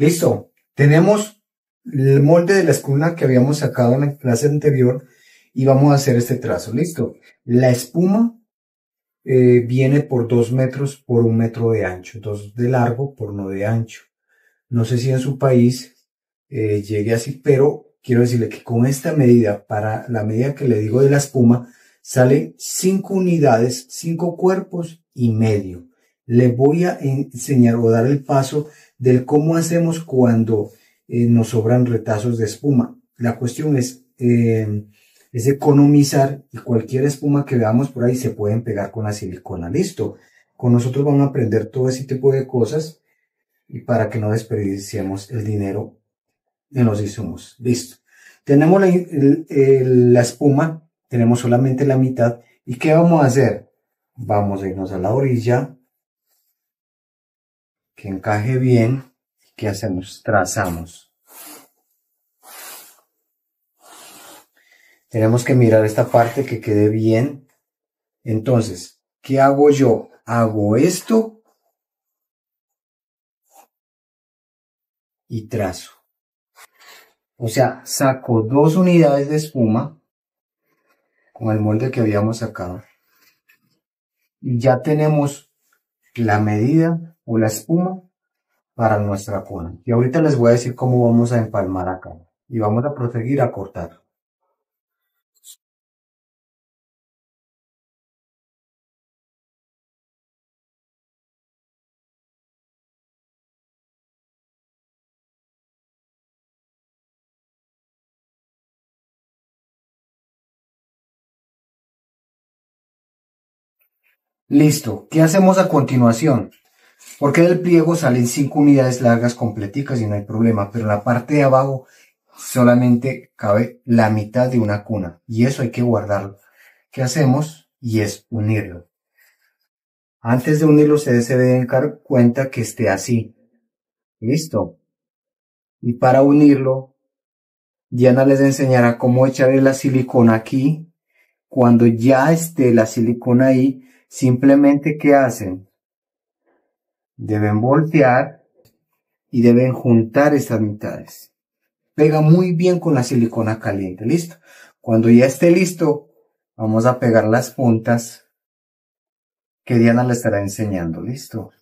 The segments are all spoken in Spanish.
Listo. Tenemos el molde de la espuma que habíamos sacado en la clase anterior y vamos a hacer este trazo. Listo. La espuma eh, viene por dos metros por un metro de ancho, dos de largo por uno de ancho. No sé si en su país eh, llegue así, pero quiero decirle que con esta medida, para la medida que le digo de la espuma, sale cinco unidades, cinco cuerpos y medio. Le voy a enseñar o dar el paso del cómo hacemos cuando eh, nos sobran retazos de espuma. La cuestión es es economizar y cualquier espuma que veamos por ahí se pueden pegar con la silicona. Listo. Con nosotros vamos a aprender todo ese tipo de cosas y para que no desperdiciemos el dinero en los insumos. Listo. Tenemos la, la espuma, tenemos solamente la mitad. ¿Y qué vamos a hacer? Vamos a irnos a la orilla, que encaje bien. ¿Qué hacemos? Trazamos. Tenemos que mirar esta parte que quede bien. Entonces, ¿qué hago yo? Hago esto y trazo. O sea, saco dos unidades de espuma con el molde que habíamos sacado. Y ya tenemos la medida o la espuma para nuestra cuna. Y ahorita les voy a decir cómo vamos a empalmar acá. Y vamos a proseguir a cortar. Listo, ¿qué hacemos a continuación? Porque del pliego salen cinco unidades largas completicas y no hay problema, pero en la parte de abajo solamente cabe la mitad de una cuna y eso hay que guardarlo. ¿Qué hacemos? Y es unirlo. Antes de unirlo ustedes se deben dar cuenta que esté así. Listo. Y para unirlo, Diana les enseñará cómo echarle la silicona aquí. Cuando ya esté la silicona ahí, Simplemente, ¿qué hacen? Deben voltear y deben juntar estas mitades. Pega muy bien con la silicona caliente, ¿listo? Cuando ya esté listo, vamos a pegar las puntas que Diana le estará enseñando, ¿listo?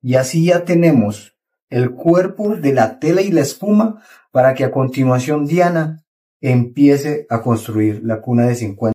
Y así ya tenemos el cuerpo de la tela y la espuma para que a continuación Diana empiece a construir la cuna de 50.